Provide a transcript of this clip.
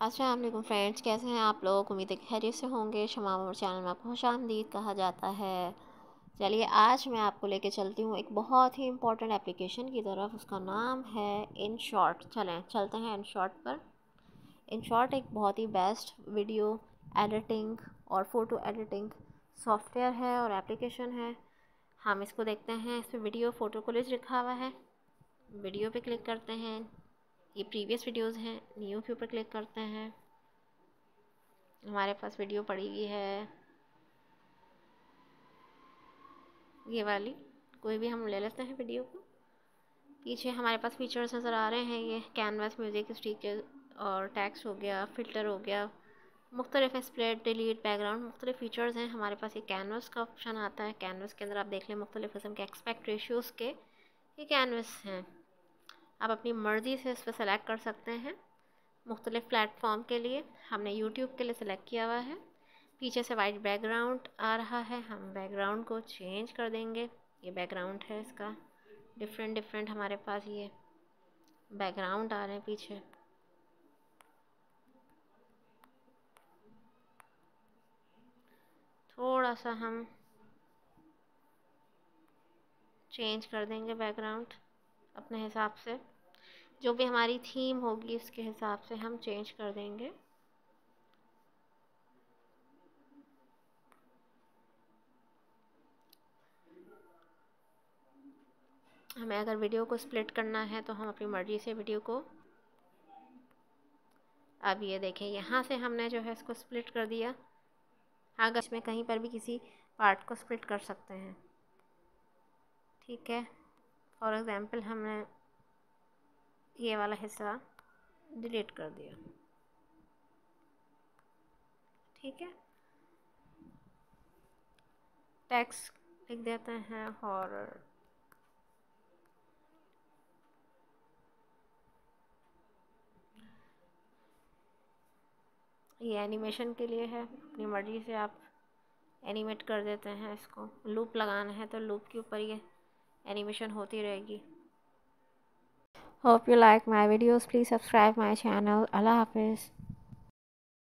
Aslam friends, कैसे हैं आप लोग? उम्मीद है खैरियत से होंगे। शमाम और चैनल में आपको खुश आमदीद कहा जाता है। चलिए, आज मैं आपको लेके चलती हूँ एक बहुत ही इम्पोर्टेंट एप्लीकेशन की तरफ़। उसका नाम है इन शॉर्ट। चलें, चलते हैं इन शॉर्ट पर। इन शॉर्ट एक बहुत ही बेस्ट वीडियो एडिटिंग और फ़ोटो एडिटिंग सॉफ्टवेयर है और एप्लीकेशन है। हम इसको देखते हैं। इस पर वीडियो फ़ोटो कॉलेज लिखा हुआ है। वीडियो पे क्लिक करते हैं। ये प्रीवियस वीडियोस हैं न्यू के ऊपर क्लिक करते हैं। हमारे पास वीडियो पड़ी हुई है। ये वाली, कोई भी हम ले लेते हैं वीडियो को। पीछे हमारे पास फीचर्स नज़र आ रहे हैं, ये कैनवास म्यूज़िक स्टिकर और टैक्स हो गया फ़िल्टर हो गया। मुख्तलिफ़ स्प्रेड डिलीट बैकग्राउंड मुख्तलिफ़ फ़ीचर्स हैं। हमारे पास ये कैनवस का ऑप्शन आता है। कैनवस के अंदर आप देख लें मुख्तलिफ़ के एक्सपेक्ट रेशियोज़ के। ये कैनवस हैं। आप अपनी मर्ज़ी से इस पर सेलेक्ट कर सकते हैं। मुख्तलिफ़ प्लेटफॉर्म के लिए हमने यूट्यूब के लिए सेलेक्ट किया हुआ है। पीछे से वाइट बैकग्राउंड आ रहा है। हम बैकग्राउंड को चेंज कर देंगे। ये बैकग्राउंड है इसका। डिफरेंट डिफरेंट हमारे पास ये बैकग्राउंड आ रहे हैं पीछे। थोड़ा सा हम चेंज कर देंगे बैकग्राउंड अपने हिसाब से। जो भी हमारी थीम होगी, उसके हिसाब से हम चेंज कर देंगे। हमें अगर वीडियो को स्प्लिट करना है तो हम अपनी मर्ज़ी से वीडियो को अब ये देखें, यहाँ से हमने जो है इसको स्प्लिट कर दिया। अगर इसमें कहीं पर भी किसी पार्ट को स्प्लिट कर सकते हैं। ठीक है? फॉर एग्ज़ाम्पल हमने ये वाला हिस्सा डिलीट कर दिया। ठीक है? टैक्स लिख देते हैं हॉरर ये एनिमेशन के लिए है। अपनी मर्ज़ी से आप एनिमेट कर देते हैं इसको। लूप लगाना है तो लूप के ऊपर ये एनिमेशन होती रहेगी। Hope you like my videos please subscribe my channel अल्लाह हाफिज़।